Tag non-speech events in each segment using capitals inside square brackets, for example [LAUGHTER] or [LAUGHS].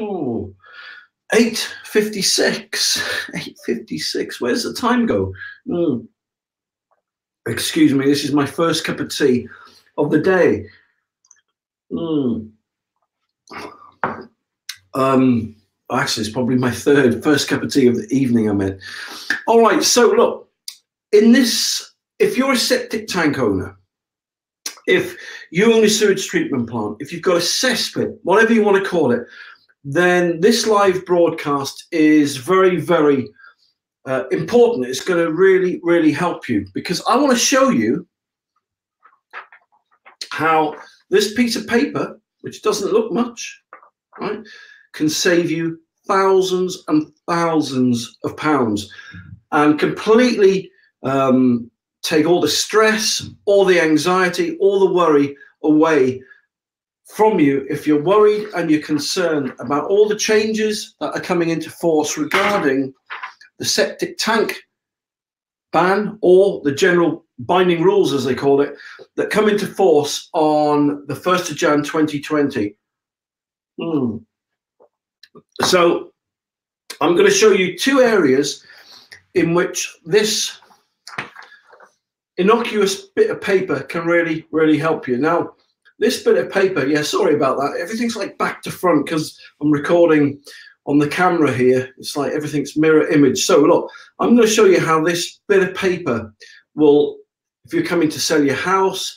oh, 8.56. [LAUGHS] 8.56. Where's the time go? Mm. Excuse me, this is my first cup of tea of the day. Mm. Um, actually, it's probably my third, first cup of tea of the evening I'm in. All right, so look, in this, if you're a septic tank owner, if you own a sewage treatment plant, if you've got a cesspit, whatever you want to call it, then this live broadcast is very, very uh, important. It's going to really, really help you because I want to show you how this piece of paper, which doesn't look much, right, can save you thousands and thousands of pounds and completely um, take all the stress, all the anxiety, all the worry away from you if you're worried and you're concerned about all the changes that are coming into force regarding the septic tank ban or the general binding rules, as they call it, that come into force on the 1st of Jan 2020. Hmm. So I'm going to show you two areas in which this innocuous bit of paper can really, really help you. Now, this bit of paper, yeah, sorry about that. Everything's like back to front because I'm recording on the camera here. It's like everything's mirror image. So look, I'm going to show you how this bit of paper will, if you're coming to sell your house,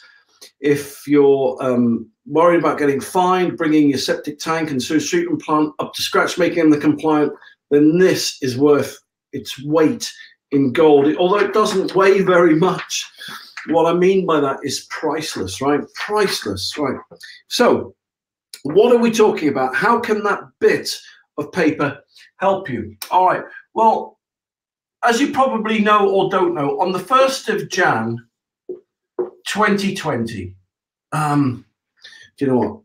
if you're um, worried about getting fined, bringing your septic tank and sewage treatment plant up to scratch, making them the compliant, then this is worth its weight in gold. Although it doesn't weigh very much, what I mean by that is priceless, right? Priceless, right? So, what are we talking about? How can that bit of paper help you? All right. Well, as you probably know or don't know, on the 1st of Jan 2020, um, do you know what?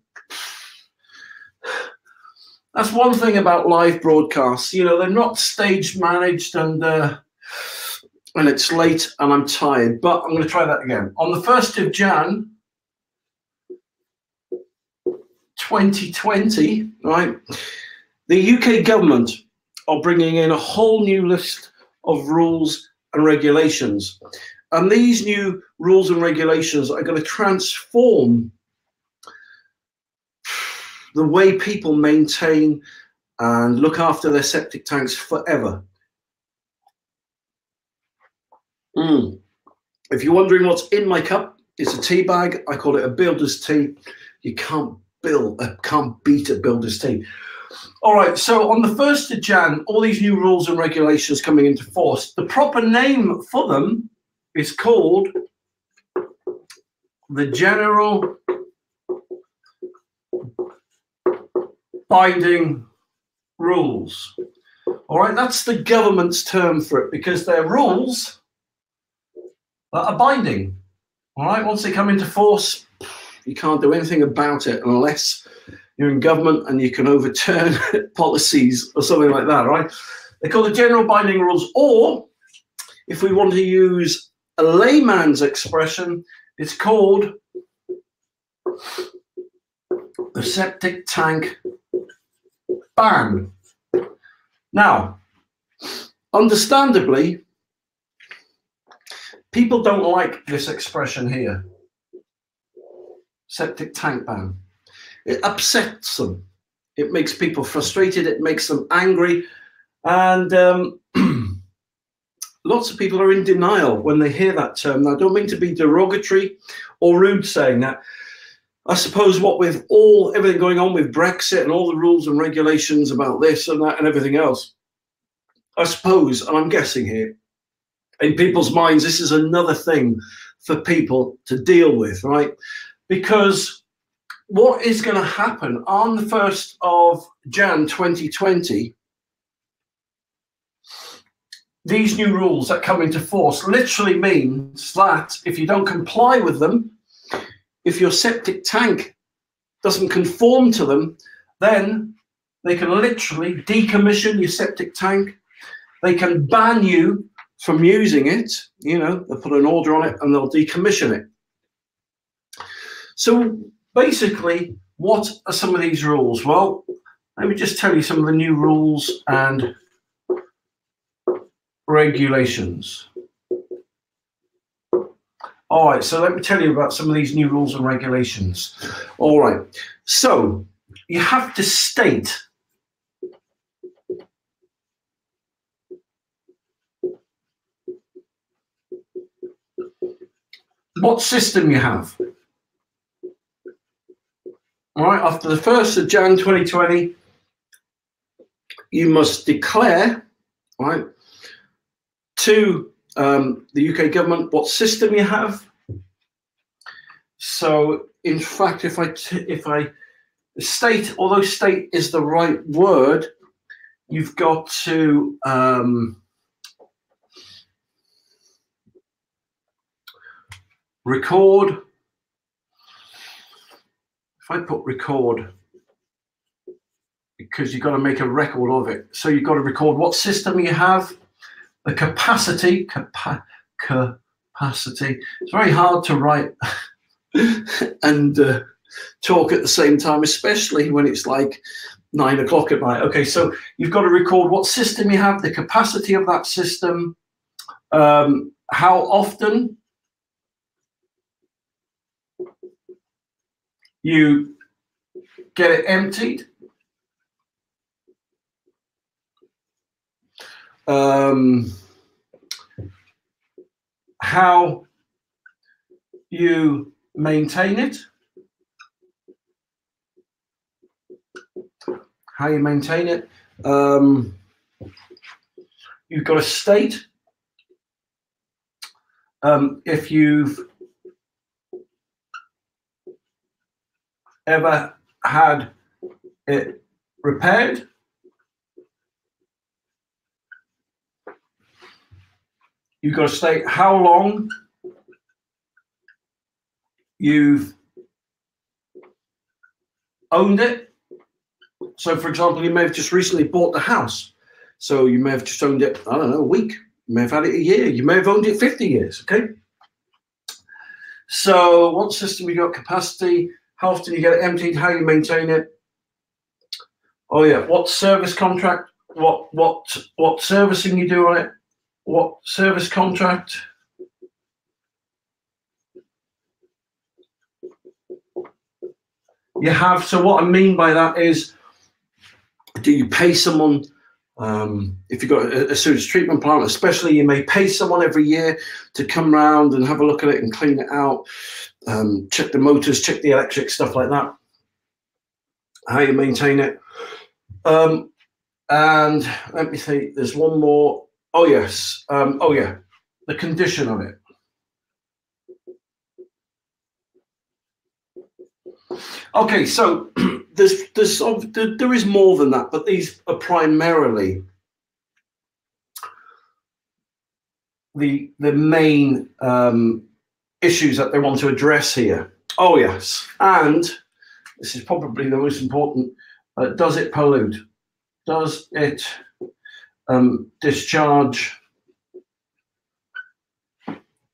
That's one thing about live broadcasts. You know, they're not stage managed and uh, and it's late and I'm tired, but I'm going to try that again. On the 1st of Jan 2020, right, the UK government are bringing in a whole new list of rules and regulations. And these new rules and regulations are going to transform the way people maintain and look after their septic tanks forever. Mm. If you're wondering what's in my cup, it's a tea bag. I call it a builder's tea. You can't build, uh, can't beat a builder's tea. All right, so on the 1st of Jan, all these new rules and regulations coming into force. The proper name for them is called the General Binding Rules. All right, that's the government's term for it because they're rules are binding. All right, once they come into force, you can't do anything about it unless you're in government and you can overturn [LAUGHS] policies or something like that, right? They're called the general binding rules, or if we want to use a layman's expression, it's called the septic tank ban. Now, understandably, People don't like this expression here septic tank ban. It upsets them. It makes people frustrated. It makes them angry. And um, [CLEARS THROAT] lots of people are in denial when they hear that term. Now, I don't mean to be derogatory or rude saying that. I suppose what with all everything going on with Brexit and all the rules and regulations about this and that and everything else, I suppose, and I'm guessing here, in people's minds, this is another thing for people to deal with, right? Because what is going to happen on the 1st of Jan 2020? These new rules that come into force literally means that if you don't comply with them, if your septic tank doesn't conform to them, then they can literally decommission your septic tank. They can ban you from using it, you know, they'll put an order on it and they'll decommission it. So basically, what are some of these rules? Well, let me just tell you some of the new rules and regulations. All right, so let me tell you about some of these new rules and regulations. All right, so you have to state what system you have. All right, after the 1st of Jan 2020, you must declare, right, to um, the UK government what system you have. So, in fact, if I if I state, although state is the right word, you've got to um, record. If I put record, because you've got to make a record of it. So you've got to record what system you have, the capacity, capa capacity. It's very hard to write [LAUGHS] and uh, talk at the same time, especially when it's like nine o'clock at night. Okay, so you've got to record what system you have, the capacity of that system, um, how often you get it emptied. Um, how you maintain it, how you maintain it. Um, you've got a state. Um, if you've ever had it repaired, you've got to state how long you've owned it. So, for example, you may have just recently bought the house. So you may have just owned it, I don't know, a week. You may have had it a year. You may have owned it 50 years. Okay. So, what system you got capacity? How often you get it emptied? How you maintain it? Oh yeah, what service contract? What what what servicing you do on it? What service contract? You have. So what I mean by that is, do you pay someone? Um, if you've got a, a sewage treatment plant, especially, you may pay someone every year to come round and have a look at it and clean it out, um, check the motors, check the electric, stuff like that. How you maintain it. Um, and let me see, there's one more. Oh, yes. Um, oh, yeah. The condition of it. Okay, so [CLEARS THROAT] there's there's there is more than that, but these are primarily the the main um, issues that they want to address here. Oh yes, and this is probably the most important. Uh, does it pollute? Does it um, discharge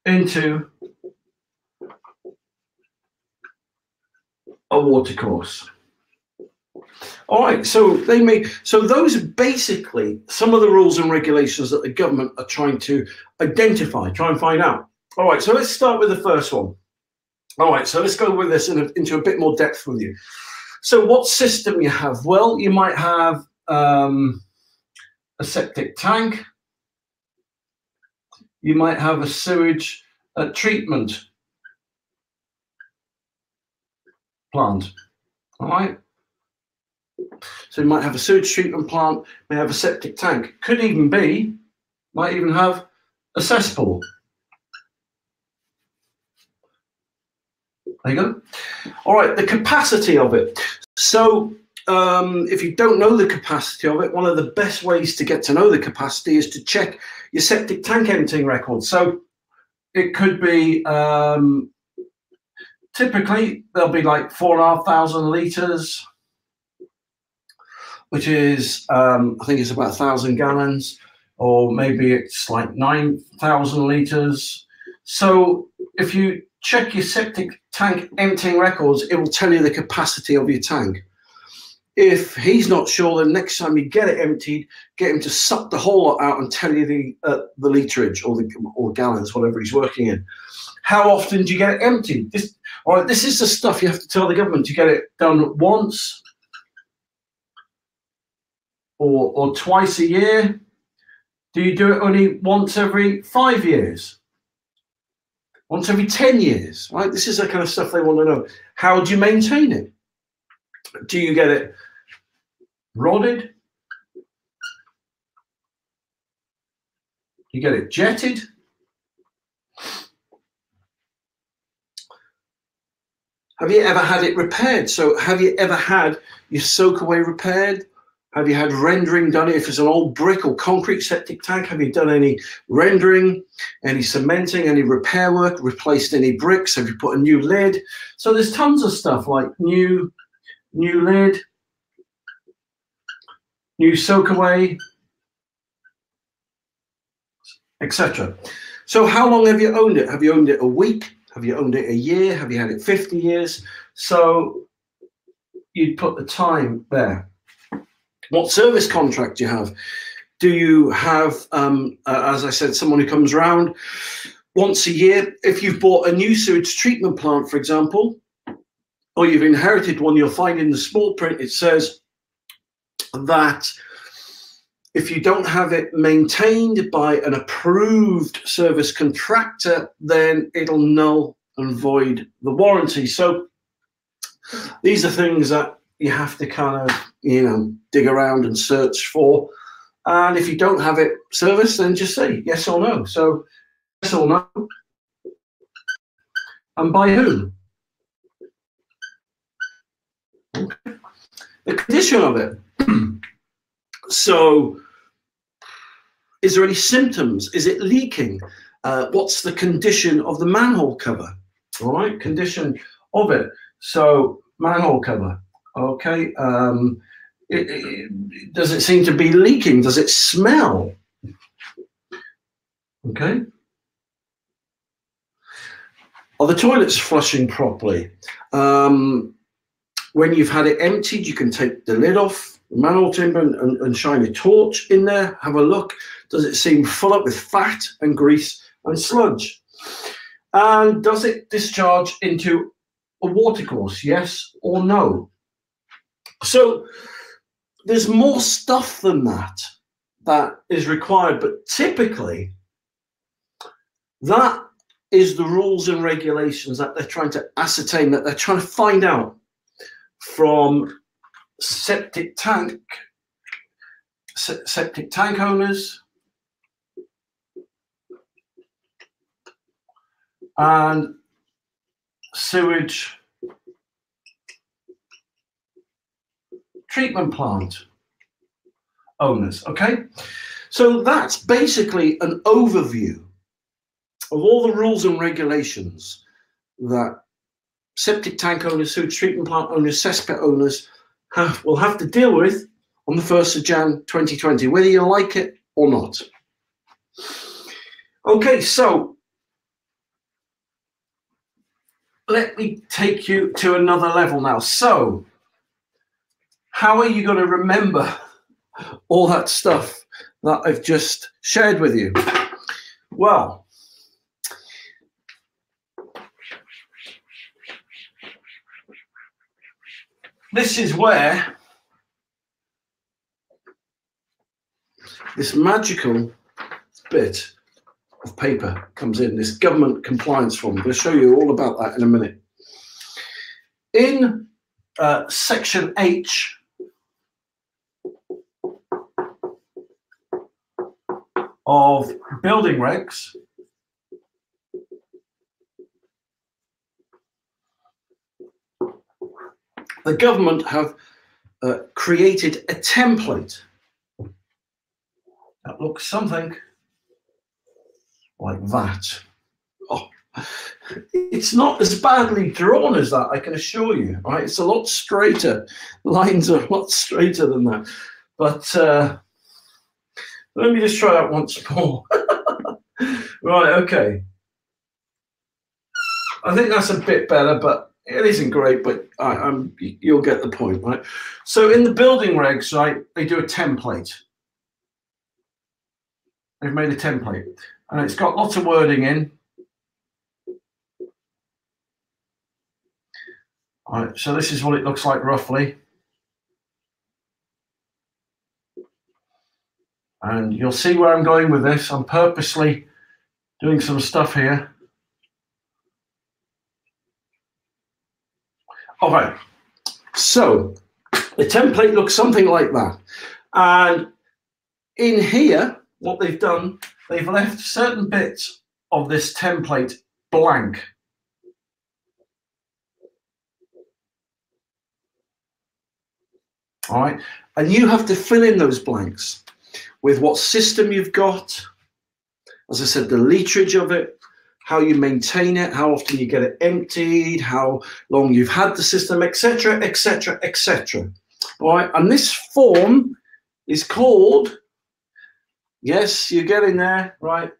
into a watercourse. All right, so they make so those are basically some of the rules and regulations that the government are trying to identify, try and find out. All right, so let's start with the first one. All right, so let's go with this in a, into a bit more depth with you. So, what system you have? Well, you might have um, a septic tank. You might have a sewage uh, treatment plant. All right. So you might have a sewage treatment plant, may have a septic tank, could even be, might even have a cesspool. There you go. All right, the capacity of it. So um, if you don't know the capacity of it, one of the best ways to get to know the capacity is to check your septic tank emptying record. So it could be um, typically there'll be like four and a half thousand liters, which is um, I think it's about a thousand gallons, or maybe it's like nine thousand liters. So if you check your septic tank emptying records, it will tell you the capacity of your tank. if he's not sure, then next time you get it emptied, get him to suck the whole lot out and tell you the uh, the literage or the or gallons, whatever he's working in. How often do you get it emptied? This, all right, this is the stuff you have to tell the government. You get it done once or or twice a year. Do you do it only once every five years? Once every 10 years, right? This is the kind of stuff they want to know. How do you maintain it? Do you get it rodded? You get it jetted? Have you ever had it repaired? So, have you ever had your soak away repaired? Have you had rendering done? If it's an old brick or concrete septic tank, have you done any rendering, any cementing, any repair work, replaced any bricks? Have you put a new lid? So there's tons of stuff like new, new lid, new soak away, etc. So how long have you owned it? Have you owned it a week? Have you owned it a year? Have you had it 50 years? So you'd put the time there. What service contract do you have? Do you have, um, uh, as I said, someone who comes around once a year? If you've bought a new sewage treatment plant, for example, or you've inherited one, you'll find in the small print it says that if you don't have it maintained by an approved service contractor, then it'll null and void the warranty. So these are things that you have to kind of, you know, dig around and search for. And if you don't have it serviced, then just say yes or no. So yes or no. And by whom? Okay. The condition of it. [CLEARS THROAT] so is there any symptoms? Is it leaking? Uh, what's the condition of the manhole cover? All right, condition of it. So manhole cover. Okay. Um, does it seem to be leaking? Does it smell? Okay. Are the toilets flushing properly? Um, when you've had it emptied, you can take the lid off, the timber, and, and, and shine a torch in there. Have a look. Does it seem full up with fat and grease and sludge? And does it discharge into a watercourse? Yes or no? So there's more stuff than that that is required, but typically that is the rules and regulations that they're trying to ascertain, that they're trying to find out from septic tank septic tank owners. And sewage treatment plant owners. Okay, so that's basically an overview of all the rules and regulations that septic tank owners, sewage treatment plant owners, cesspit owners have, will have to deal with on the 1st of Jan 2020, whether you like it or not. Okay, so let me take you to another level now. So, how are you going to remember all that stuff that I've just shared with you? Well, this is where this magical bit of paper comes in, this government compliance form. I'm going to show you all about that in a minute. In uh, section H of building regs the government have uh, created a template that looks something like that. Oh, it's not as badly drawn as that, I can assure you. Right? It's a lot straighter. Lines are a lot [LAUGHS] straighter than that. But uh, let me just try that once more. [LAUGHS] right, okay. I think that's a bit better, but it isn't great, but I, I'm, you'll get the point, right? So in the building regs, right, they do a template. They've made a template, and it's got lots of wording in. All right, so this is what it looks like roughly. And you'll see where I'm going with this. I'm purposely doing some stuff here. All right. so the template looks something like that. And in here, what they've done, they've left certain bits of this template blank. All right, and you have to fill in those blanks with what system you've got, as I said, the literage of it, how you maintain it, how often you get it emptied, how long you've had the system, etc., etc., etc. All right, and this form is called, yes, you're getting there, right?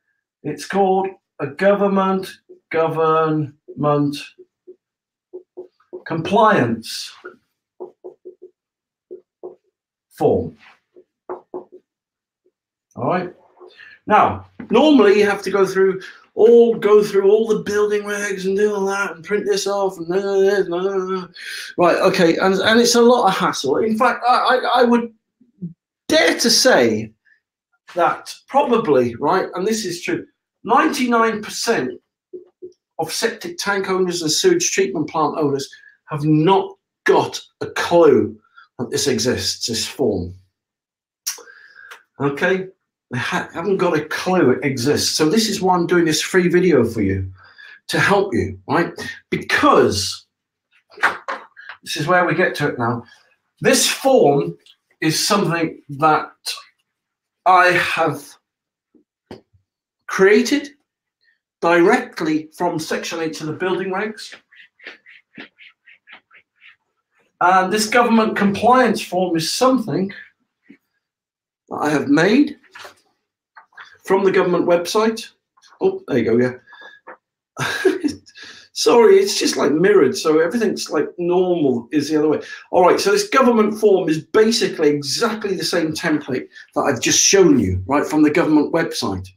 It's called a government government compliance form. All right. Now, normally you have to go through all go through all the building regs and do all that and print this off and blah, blah, blah, right. Okay, and and it's a lot of hassle. In fact, I, I, I would dare to say that probably right, and this is true, ninety nine percent of septic tank owners and sewage treatment plant owners have not got a clue that this exists, this form. Okay, they ha haven't got a clue it exists. So this is why I'm doing this free video for you to help you, right? Because this is where we get to it now. This form is something that I have created directly from Section 8 to the building regs. And this government compliance form is something that I have made from the government website. Oh, there you go, yeah. [LAUGHS] Sorry, it's just like mirrored, so everything's like normal is the other way. All right, so this government form is basically exactly the same template that I've just shown you, right, from the government website.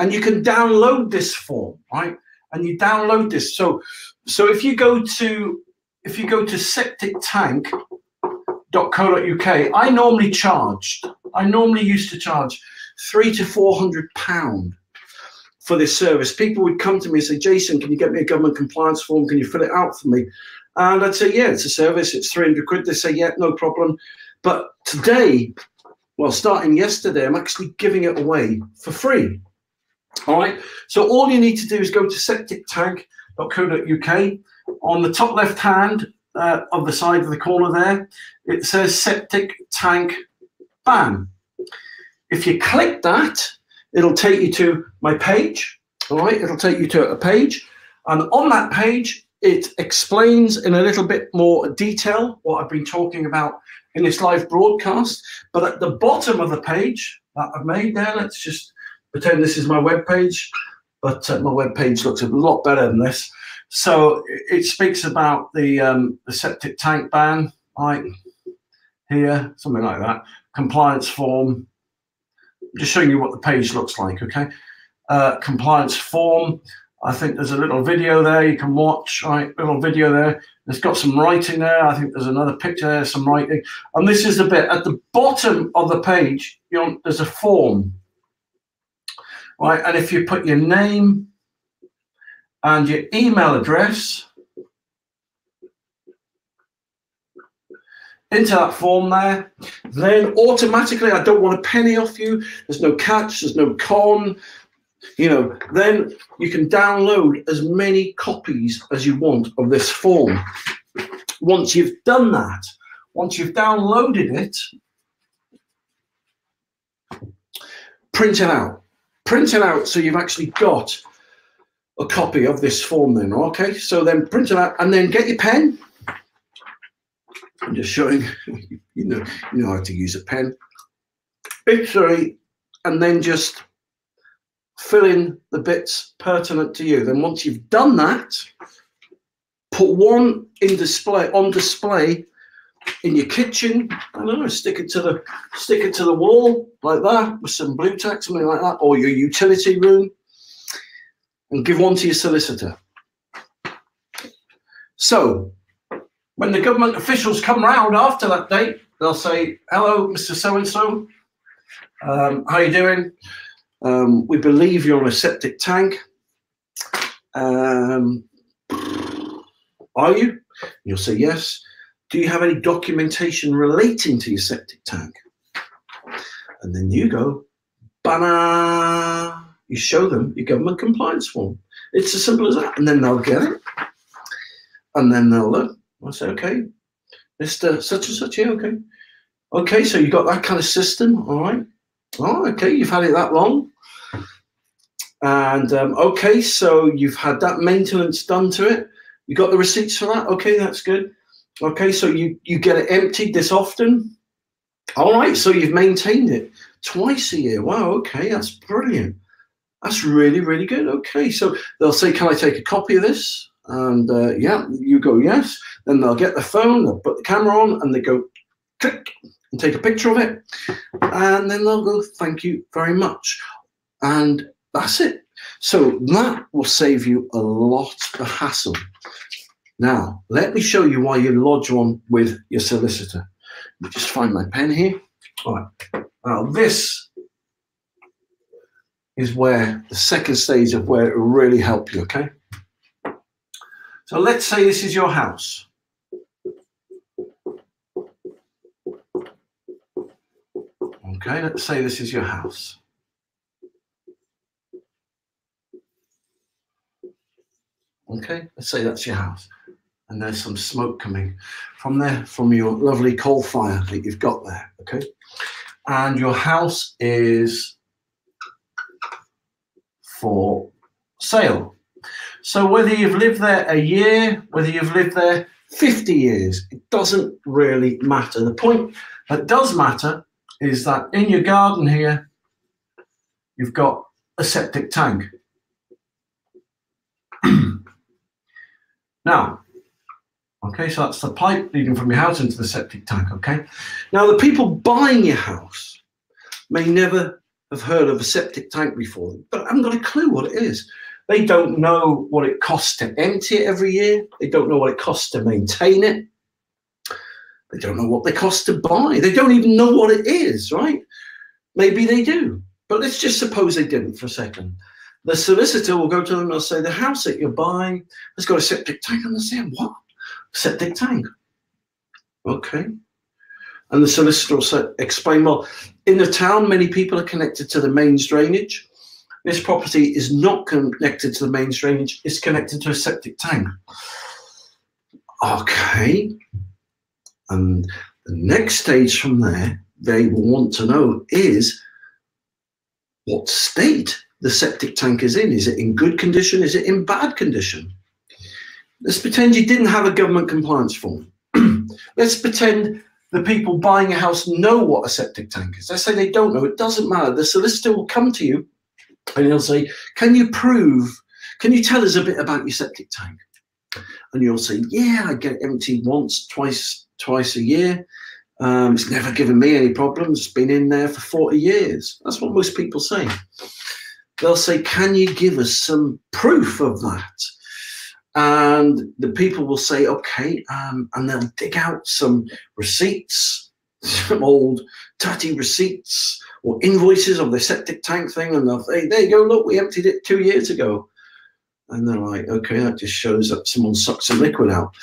And you can download this form, right? And you download this. So, so if you go to if you go to septictank.co.uk, I normally charged, I normally used to charge three to four hundred pound for this service. People would come to me and say, Jason, can you get me a government compliance form? Can you fill it out for me? And I'd say, yeah, it's a service. It's 300 quid. They say, yeah, no problem. But today, well, starting yesterday, I'm actually giving it away for free. All right. So all you need to do is go to septictank.co.uk. On the top left hand uh, of the side of the corner there, it says septic tank ban. If you click that, it'll take you to my page. All right, it'll take you to a page. And on that page, it explains in a little bit more detail what I've been talking about in this live broadcast. But at the bottom of the page that I've made there, let's just pretend this is my web page, but uh, my web page looks a lot better than this. So it speaks about the, um, the septic tank ban, right here, something like that, compliance form, just showing you what the page looks like, okay? Uh, compliance form. I think there's a little video there you can watch, right? Little video there. It's got some writing there. I think there's another picture there, some writing. And this is the bit at the bottom of the page, you know, there's a form, right? And if you put your name and your email address, into that form there, then automatically I don't want a penny off you. There's no catch, there's no con. You know, then you can download as many copies as you want of this form. Once you've done that, once you've downloaded it, print it out. Print it out so you've actually got a copy of this form then, okay? So then print it out and then get your pen I'm just showing [LAUGHS] you know you know how to use a pen. Big three, and then just fill in the bits pertinent to you. Then once you've done that, put one in display on display in your kitchen. I don't know, stick it to the stick it to the wall like that with some Blu Tack, something like that, or your utility room, and give one to your solicitor. So when the government officials come round after that date, they'll say, "Hello, Mr. So and So. How are you doing? Um, we believe you're a septic tank. Um, are you? You'll say yes. Do you have any documentation relating to your septic tank? And then you go, banana. You show them your government compliance form. It's as simple as that. And then they'll get it. And then they'll look. I'll say, okay, Mr. Such and such, yeah, okay. Okay, so you got that kind of system, all right. Oh, okay, you've had it that long. And um, okay, so you've had that maintenance done to it. You got the receipts for that? Okay, that's good. Okay, so you, you get it emptied this often? All right, so you've maintained it twice a year. Wow, okay, that's brilliant. That's really, really good. Okay, so they'll say, Can I take a copy of this? And uh, yeah, you go, Yes. Then they'll get the phone, they'll put the camera on, and they go, Click, and take a picture of it. And then they'll go, Thank you very much. And that's it. So that will save you a lot of hassle. Now, let me show you why you lodge one with your solicitor. Let me just find my pen here. All right. Now, this is where the second stage of where it will really help you, okay? So let's say this is your house. Okay, let's say this is your house. Okay, let's say that's your house. And there's some smoke coming from there, from your lovely coal fire that you've got there. Okay. And your house is for sale. So whether you've lived there a year, whether you've lived there 50 years, it doesn't really matter. The point that does matter is that in your garden here, you've got a septic tank. [CLEARS THROAT] Now, okay, so that's the pipe leading from your house into the septic tank, okay? Now, the people buying your house may never have heard of a septic tank before, but haven't got a clue what it is. They don't know what it costs to empty it every year. They don't know what it costs to maintain it. They don't know what they cost to buy. They don't even know what it is, right? Maybe they do. But let's just suppose they didn't for a second. The solicitor will go to them and say, the house that you're buying has got a septic tank. And they say, what? Septic tank. Okay. And the solicitor will say, explain, well, in the town, many people are connected to the mains drainage. This property is not connected to the main drainage, it's connected to a septic tank. Okay. And the next stage from there, they will want to know is what state the septic tank is in. Is it in good condition? Is it in bad condition? Let's pretend you didn't have a government compliance form. [CLEARS THROAT] Let's pretend the people buying a house know what a septic tank is. Let's say they don't know. It doesn't matter. The solicitor will come to you and he'll say, Can you prove, can you tell us a bit about your septic tank? And you'll say, Yeah, I get emptied once, twice, twice a year. Um, it's never given me any problems. It's been in there for 40 years. That's what most people say they'll say, Can you give us some proof of that? And the people will say, Okay. Um, and they'll dig out some receipts, some old tatty receipts or invoices of the septic tank thing. And they'll say, There you go, look, we emptied it two years ago. And they're like, Okay, that just shows that someone sucked some liquid out.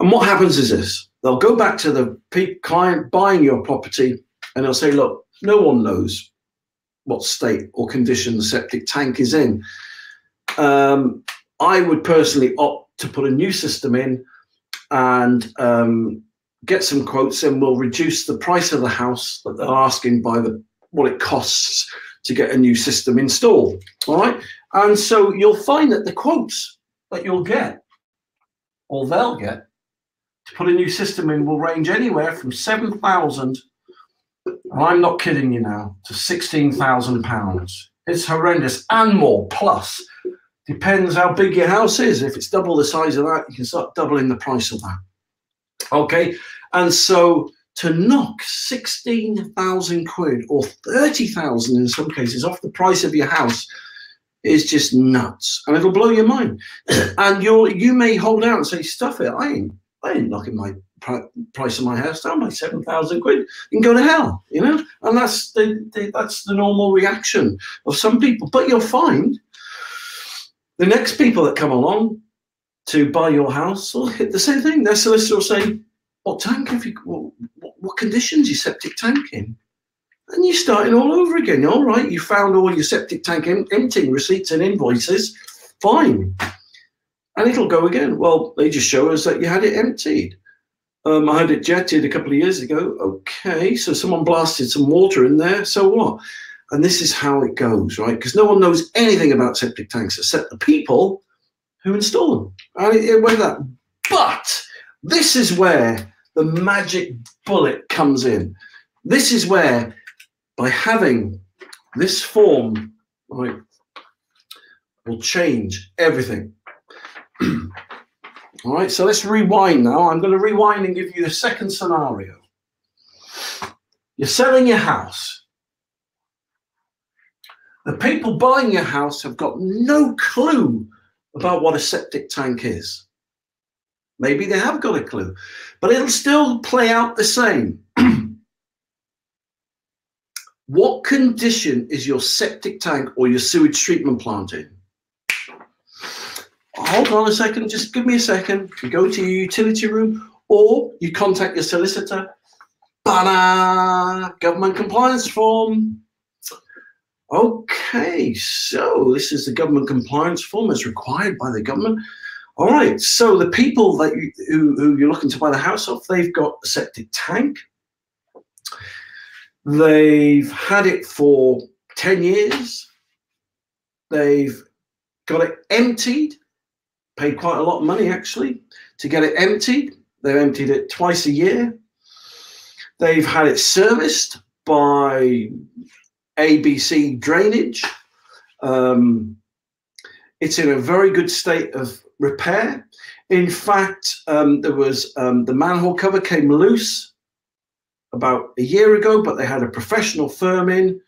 And what happens is this they'll go back to the client buying your property and they'll say, Look, no one knows what state or condition the septic tank is in. Um, I would personally opt to put a new system in and um, get some quotes, and we'll reduce the price of the house that they're asking by the what it costs to get a new system installed. All right, and so you'll find that the quotes that you'll get, or they'll get, to put a new system in will range anywhere from seven thousand and I'm not kidding you now, to £16,000. It's horrendous and more, plus Depends how big your house is. If it's double the size of that, you can start doubling the price of that. Okay, and so to knock 16,000 quid or 30,000 in some cases off the price of your house is just nuts and it'll blow your mind. [CLEARS THROAT] and you you may hold out and say, stuff it, I ain't, I ain't knocking my price of my house down by 7,000 quid. Can go to hell, you know? And that's the, the, that's the normal reaction of some people. But you'll find the next people that come along to buy your house hit [LAUGHS] the same thing. Their solicitor will say, what tank have you, what, what conditions your septic tank in? And you're starting all over again. All right, you found all your septic tank em- emptying receipts and invoices. Fine. And it'll go again. Well, they just show us that you had it emptied. Um, I had it jetted a couple of years ago. Okay, so someone blasted some water in there. So what? And this is how it goes, right? Because no one knows anything about septic tanks except the people who install them. And it, it went that. But this is where the magic bullet comes in. This is where, by having this form, right, will change everything. [CLEARS THROAT] All right, so let's rewind now. I'm going to rewind and give you the second scenario. You're selling your house. The people buying your house have got no clue about what a septic tank is. Maybe they have got a clue, but it'll still play out the same. [CLEARS THROAT] what condition is your septic tank or your sewage treatment plant in? Hold on a second, just give me a second. You go to your utility room or you contact your solicitor. Government compliance form. Okay, so this is the government compliance form as required by the government. All right. So the people that you, who, who you're looking to buy the house off, they've got a septic tank. They've had it for 10 years. They've got it emptied, paid quite a lot of money actually to get it emptied. They've emptied it twice a year. They've had it serviced by ABC Drainage. Um, it's in a very good state of repair. In fact, um, there was um, the manhole cover came loose about a year ago, but they had a professional firm in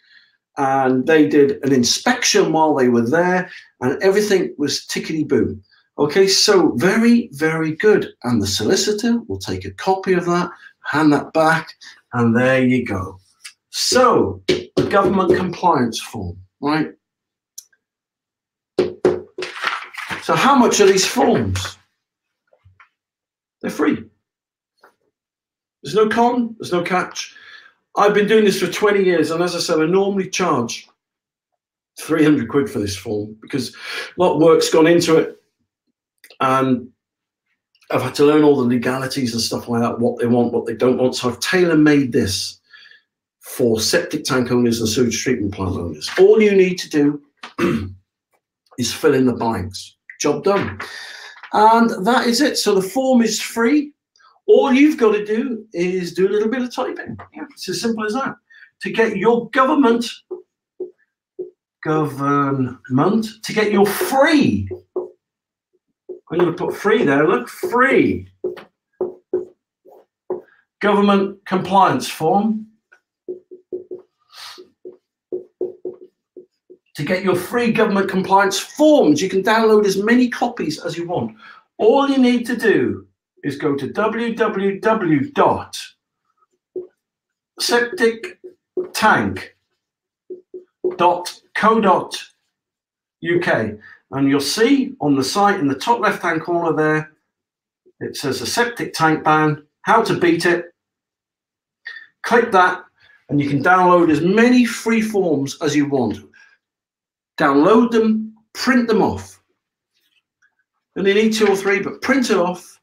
and they did an inspection while they were there, and everything was tickety boom. Okay, so very, very good. And the solicitor will take a copy of that, hand that back, and there you go. So, the government compliance form, right? So how much are these forms? They're free. There's no con, there's no catch. I've been doing this for 20 years, and as I said, I normally charge 300 quid for this form because a lot of work's gone into it. And I've had to learn all the legalities and stuff like that, what they want, what they don't want. So I've tailor made this for septic tank owners and sewage treatment plant owners. All you need to do [CLEARS THROAT] is fill in the blanks job done. And that is it. So the form is free. All you've got to do is do a little bit of typing. Yeah, it's as simple as that. To get your government, government, to get your free, I'm going to put free there, look, free government compliance form to get your free government compliance forms. You can download as many copies as you want. All you need to do is go to www.septictank.co.uk and you'll see on the site in the top left hand corner there it says a septic tank ban how to beat it click that and you can download as many free forms as you want download them, print them off. Only need two or three, but print it off,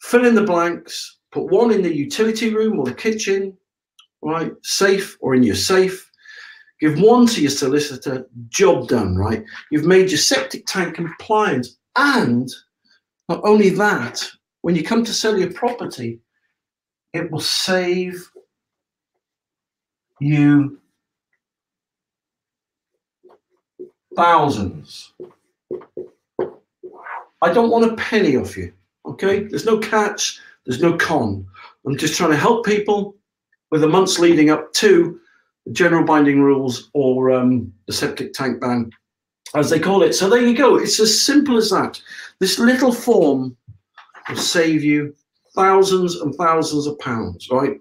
fill in the blanks, put one in the utility room or the kitchen, right? Safe or in your safe. Give one to your solicitor, job done, right? You've made your septic tank compliant. And not only that, when you come to sell your property, it will save you thousands I don't want a penny off you. Okay, there's no catch, there's no con. I'm just trying to help people with the months leading up to the general binding rules or um, the septic tank ban, as they call it. So there you go. It's as simple as that. This little form will save you thousands and thousands of pounds, right?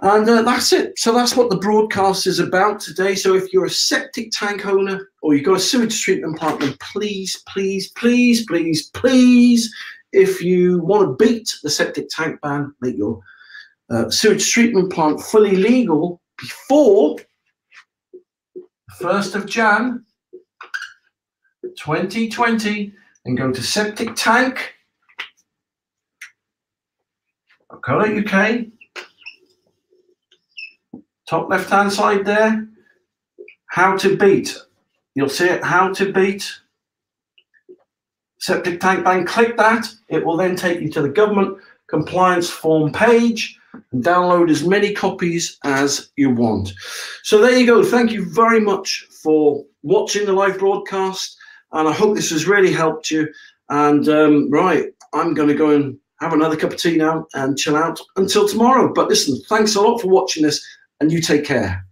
And uh, that's it. So that's what the broadcast is about today. So if you're a septic tank owner or you've got a sewage treatment plant, then please, please, please, please, please, if you want to beat the septic tank ban, make your uh, sewage treatment plant fully legal before the 1st of Jan 2020 and go to septic tank UK top left hand side there. How to beat. You'll see it. How to beat. Septic tank ban click that. It will then take you to the government compliance form page and download as many copies as you want. So there you go. Thank you very much for watching the live broadcast and i hope this has really helped you. And um, right i'm going to go and have another cup of tea now and chill out until tomorrow. But listen thanks a lot for watching this and you take care.